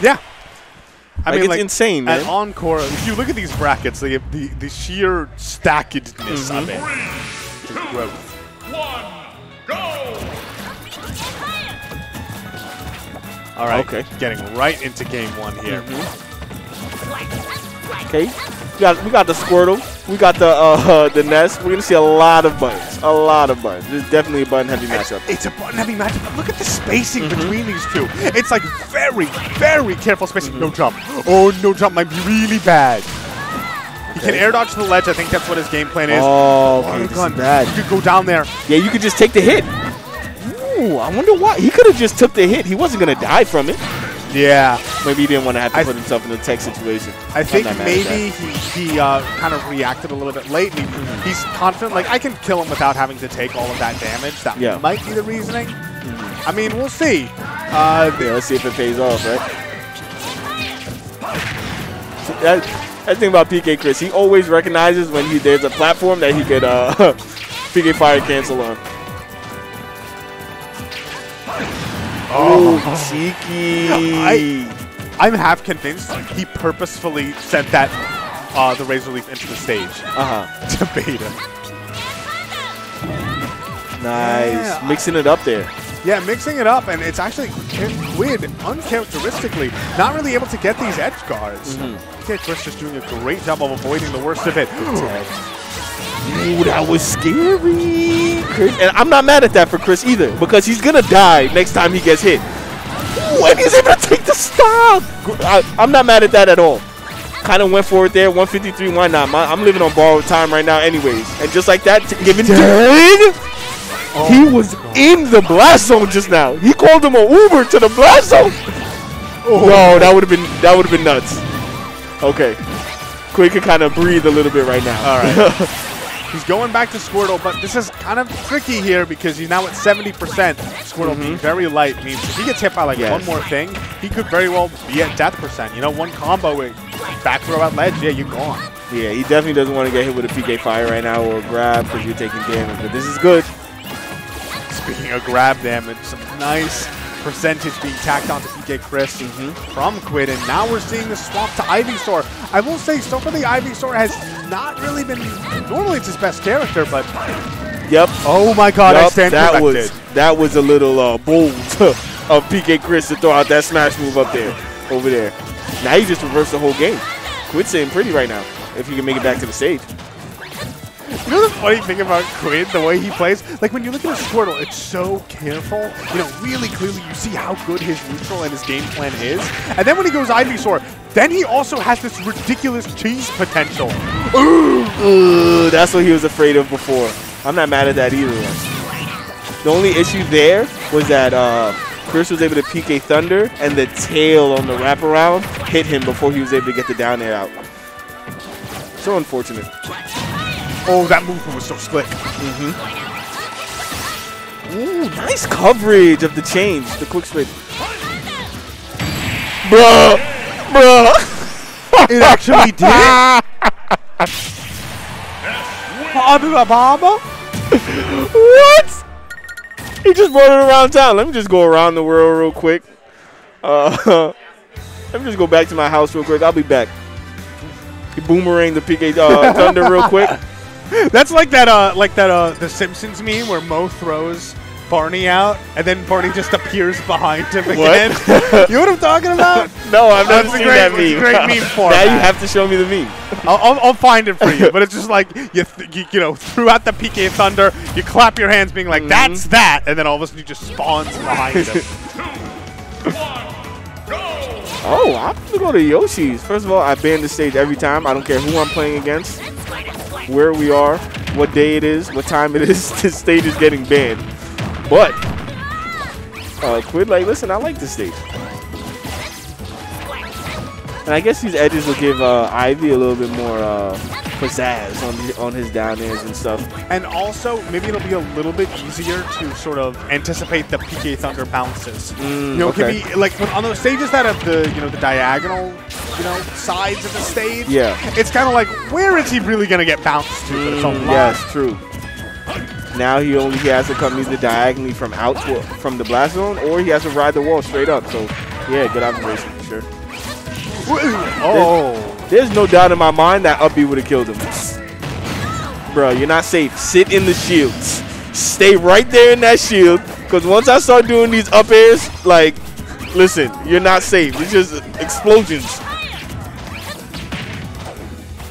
Yeah. I Like, it's insane, man. At Encore, if you look at these brackets, the the, the sheer stackedness of mm-hmm. it. Three, two, growth. one, go! All right. Okay. Getting right into game one here. Mm-hmm. Okay, we got we got the Squirtle, we got the uh, the Ness. We're gonna see a lot of buttons, a lot of buttons. There's definitely a button heavy matchup. It's a button heavy matchup, but look at the spacing between these two. It's like very, very careful spacing. No jump. Oh, no jump might be really bad. He can air dodge to the ledge. I think that's what his game plan is. Oh, okay, Water this gun. bad. You could go down there. Yeah, you could just take the hit. Ooh, I wonder why. He could have just took the hit. He wasn't gonna die from it. Yeah. Maybe he didn't want to have to I put himself in a tech situation. I think not mad at maybe he, he uh, kind of reacted a little bit late. And he, he's confident, like, I can kill him without having to take all of that damage. That Yeah. might be the reasoning. I mean, we'll see. Uh, Yeah, let's see if it pays off, right? That, that thing about PK Chris, he always recognizes when he there's a platform that he could uh, PK Fire cancel on. Oh, cheeky. I- I'm half convinced he purposefully sent that uh, the Razor Leaf into the stage uh-huh. to bait him. Nice. Yeah, I- Mixing it up there. Yeah, mixing it up, and it's actually Quidd uncharacteristically not really able to get these edge guards. Okay, Chris just doing a great job of avoiding the worst of it. Ooh, that was scary. Chris, and I'm not mad at that for Chris either because he's gonna die next time he gets hit. Ooh, and he's able to take the stop. I, I'm not mad at that at all. Kind of went for it there. 153. Why not? My, I'm living on borrowed time right now, anyways. And just like that, giving dang. Oh he was in the blast zone just now. He called him a Uber to the blast zone. Oh. No, that would have been that would have been nuts. Okay, Quidd can kind of breathe a little bit right now. All right. He's going back to Squirtle, but this is kind of tricky here because he's now at 70%. Squirtle mm-hmm. being very light means if he gets hit by like Yes. one more thing, he could very well be at death percent. You know, one combo, it- back throw out ledge, yeah, you're gone. Yeah, he definitely doesn't want to get hit with a PK fire right now or grab because you're taking damage. But this is good. Speaking of grab damage, some nice percentage being tacked onto PK Chris from Quidd, and now we're seeing the swap to Ivysaur. I will say, so far the Ivysaur has not really been. Normally it's his best character, but Yep. oh my god, I stand that corrected. was that was a little uh, bold of PK Chris to throw out that smash move up there, over there. Now you just reversed the whole game. Quit saying pretty right now. If you can make it back to the stage. You know the funny thing about Quidd, the way he plays? Like when you look at his Squirtle, it's so careful. You know, really clearly you see how good his neutral and his game plan is. And then when he goes Ivysaur, then he also has this ridiculous cheese potential. Ooh, that's what he was afraid of before. I'm not mad at that either. The only issue there was that uh, Chris was able to PK Thunder, and the tail on the wraparound hit him before he was able to get the down air out. So unfortunate. Oh, that movement was so slick. Mhm. Ooh, nice coverage of the change, the quick switch. Bruh! Bruh! It actually did. what? He just brought it around town. Let me just go around the world real quick. Uh, let me just go back to my house real quick. I'll be back. He boomerang the PK uh, Thunder real quick. That's like that, uh, like that, uh, the Simpsons meme where Moe throws Barney out, and then Barney just appears behind him again. you know what I'm talking about? No, I've never seen great- that meme. great meme now you have to show me the meme. I'll, I'll, I'll find it for you. But it's just like you, th- you, you know, throughout the PK Thunder, you clap your hands, being like, Mm-hmm. "That's that," and then all of a sudden, you just spawns behind him. Oh, I'm gonna go to Yoshi's. First of all, I ban the stage every time. I don't care who I'm playing against, where we are, what day it is, what time it is. This stage is getting banned. But uh, Quidd, like, listen, I like this stage. And I guess these edges will give uh, Ivy a little bit more uh, pizzazz on on his down airs and stuff. and also, maybe it'll be a little bit easier to sort of anticipate the PK Thunder bounces. you know, it okay. can be like on those stages that have the you know the diagonal, you know, sides of the stage. Yeah. it's kind of like where is he really gonna get bounced to? But it's Mm, lot. yes, true. Now he only he has to come either diagonally from out to, from the blast zone, or he has to ride the wall straight up. So Yeah, good observation for sure. Oh. There's no doubt in my mind that up B would have killed him. Bro, you're not safe. Sit in the shields. Stay right there in that shield. Because once I start doing these up airs, like, listen, you're not safe. It's just explosions.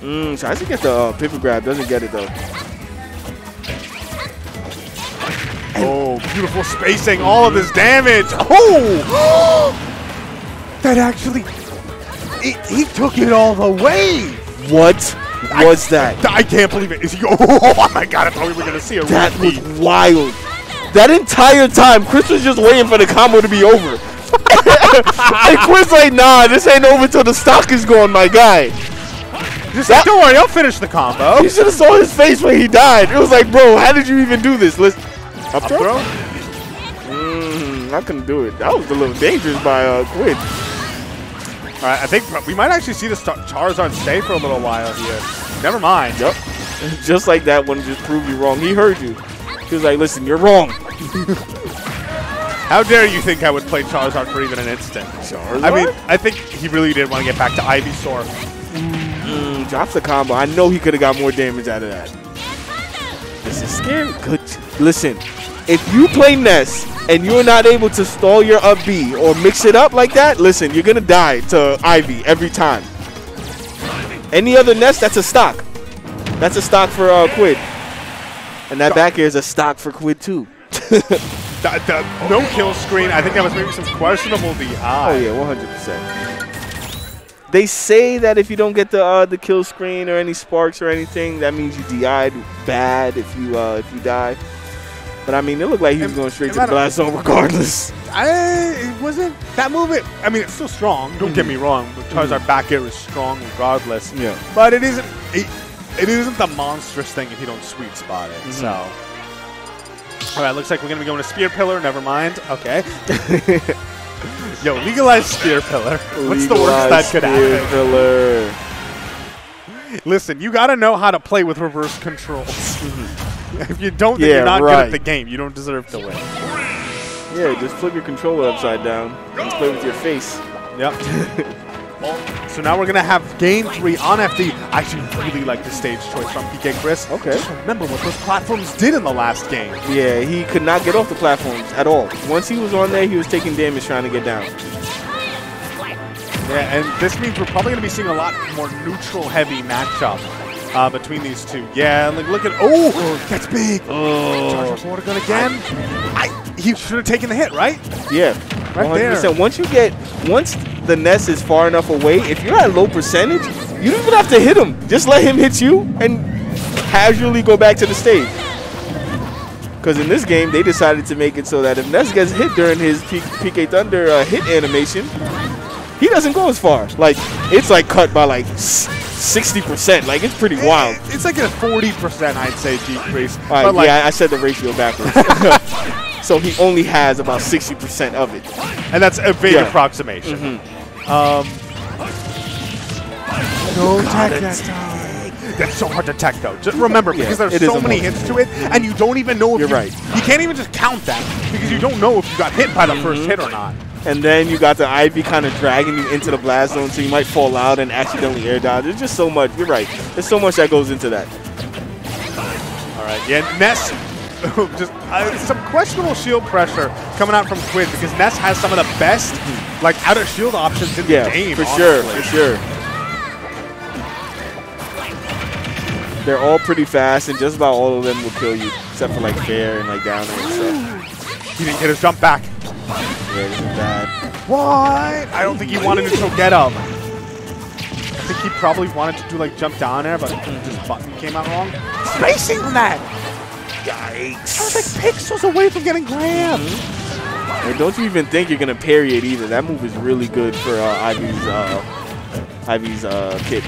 Mmm, tries to get the uh, paper grab. Doesn't get it, though. Oh, beautiful spacing. All of this damage. Oh! that actually. He, he took it all the way. What was that? I can't believe it. Is he? Oh my god! I thought we were gonna see a That was wild. That entire time, Chris was just waiting for the combo to be over. and Chris like, nah, this ain't over till the stock is gone, my guy. Just like, don't worry, I'll finish the combo. You should have saw his face when he died. It was like, bro, how did you even do this? Listen, up Up throw? throw? Mm, I couldn't do it. That was a little dangerous by uh, Quidd. All right, I think we might actually see the Charizard stay for a little while here. Never mind. Yep. Just like that one just proved you wrong. He heard you. He was like, listen, you're wrong. How dare you think I would play Charizard for even an instant? Charizard? I mean, I think he really did want to get back to Ivysaur. Mm, drops the combo. I know he could have got more damage out of that. This is scary. Good. Listen, if you play Ness and you're not able to stall your up B or mix it up like that, listen, you're gonna die to Ivy every time. Any other Ness, that's a stock. That's a stock for uh, Quidd. And that back air is a stock for Quidd too. The, the no kill screen, I think that was maybe some questionable DI. Oh yeah, 100%. They say that if you don't get the uh, the kill screen or any sparks or anything, that means you DI'd bad if you uh, if you die. But I mean, it looked like he was going straight to the blast zone regardless. I, it wasn't that movement. I mean, it's still strong. Don't get me wrong. The Charizard back air is strong regardless. Mm-hmm. Yeah. But it isn't. It, it isn't the monstrous thing if you don't sweet spot it. Mm-hmm. So. All right, looks like we're gonna be going to Spear Pillar. Never mind. Okay. Yo, legalize Spear Pillar. What's the worst that could happen? Pillar. Listen, you gotta know how to play with reverse controls. if you don't, then Yeah, you're not good at the game. You don't deserve to win. Yeah, just flip your controller upside down and play with your face. Yep. so now we're gonna have game three on FD. I actually really like the stage choice from PK Chris. Okay. Just remember what those platforms did in the last game. Yeah, he could not get off the platforms at all. Once he was on there, he was taking damage trying to get down. Yeah, and this means we're probably gonna be seeing a lot more neutral heavy matchup uh, between these two. Yeah, and like look at oh, that's big. Oh. Charger forward gun again. I he should have taken the hit, right? Yeah, Right there. 100%. Once you get, once the Ness is far enough away, if you're at low percentage, you don't even have to hit him. Just let him hit you and casually go back to the stage. Because in this game, they decided to make it so that if Ness gets hit during his P- PK Thunder uh, hit animation, he doesn't go as far. Like, it's like cut by like 60%. Like, it's pretty wild. Eh, It's like a 40%, I'd say, decrease. All right, but like, yeah, I said the ratio backwards. so he only has about 60% of it. and that's a big Yeah. Approximation. Um, no tech that time. That's so hard to tech though. Just remember, Yeah, because there's so many multi. hits to it, and you don't even know if You're you, right. You can't even just count that because you don't know if you got hit by the first Mm-hmm. hit or not. And then you got the Ivy kind of dragging you into the blast zone, so you might fall out and accidentally air dodge. There's just so much. You're right. There's so much that goes into that. All right, yeah, Ness. Just uh, some questionable shield pressure coming out from Quidd because Ness has some of the best like out of shield options in Yeah, the game. for sure, for sure. They're all pretty fast, and just about all of them will kill you, except for like fair and like downer and stuff. He didn't get his jump back. Is bad. What? I don't think he wanted to go get him. I think he probably wanted to do like jump down there, but this button came out wrong. Spacing on that! I was like Yikes! pixels away from getting grabbed. And don't you even think you're gonna parry it either. That move is really good for uh, Ivy's uh, Ivy's uh, kit.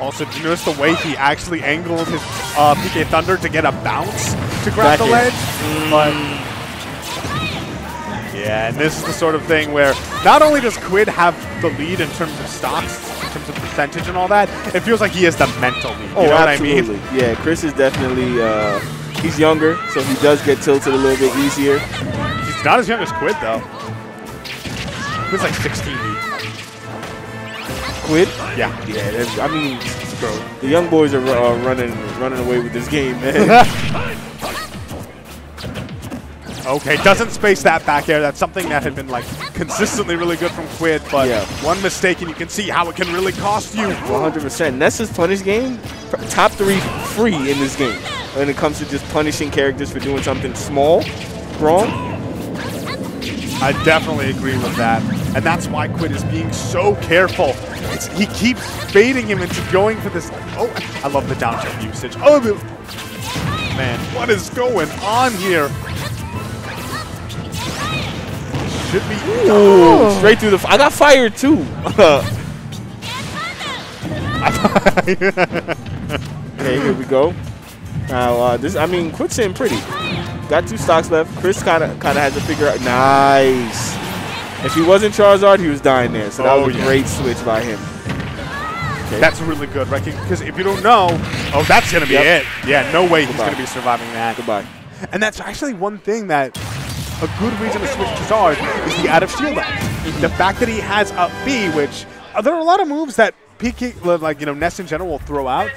Also, did you notice the way he actually angled his uh, PK Thunder to get a bounce to Back grab the air. ledge? But yeah, and this is the sort of thing where not only does Quidd have the lead in terms of stocks, in terms of percentage and all that, it feels like he has the mental lead. You Oh, know absolutely. what I mean? Yeah, Chris is definitely uh, he's younger, so he does get tilted a little bit easier. He's not as young as Quidd though. Quidd's like 16 deep. Quidd? Yeah. Yeah, I mean, bro, the young boys are uh, running running away with this game, man. Okay, doesn't space that back air. That's something that had been like consistently really good from Quidd, but Yeah. one mistake and you can see how it can really cost you. 100%. Ness's punish game, top three free in this game. When it comes to just punishing characters for doing something small, wrong. I definitely agree with that. And that's why Quidd is being so careful. It's, he keeps baiting him into going for this. Oh, I love the down jump usage. Oh, man, what is going on here? Should be. Ooh, straight through the. I got fired too. okay, here we go. Now uh, this, I mean, Quidd's sitting pretty. Got two stocks left. Chris kind of kind of had to figure out. Nice. If he wasn't Charizard, he was dying there. So that Oh, was a yeah. great switch by him. Okay. That's really good, right? Because if you don't know, oh, that's going to be Yep. it. Yeah, no way he's going to be surviving that. Goodbye. And that's actually one thing that a good reason to switch Charizard is the out of shield up. The fact that he has up B, which uh, there are a lot of moves that PK, like, you know, Ness in general will throw out.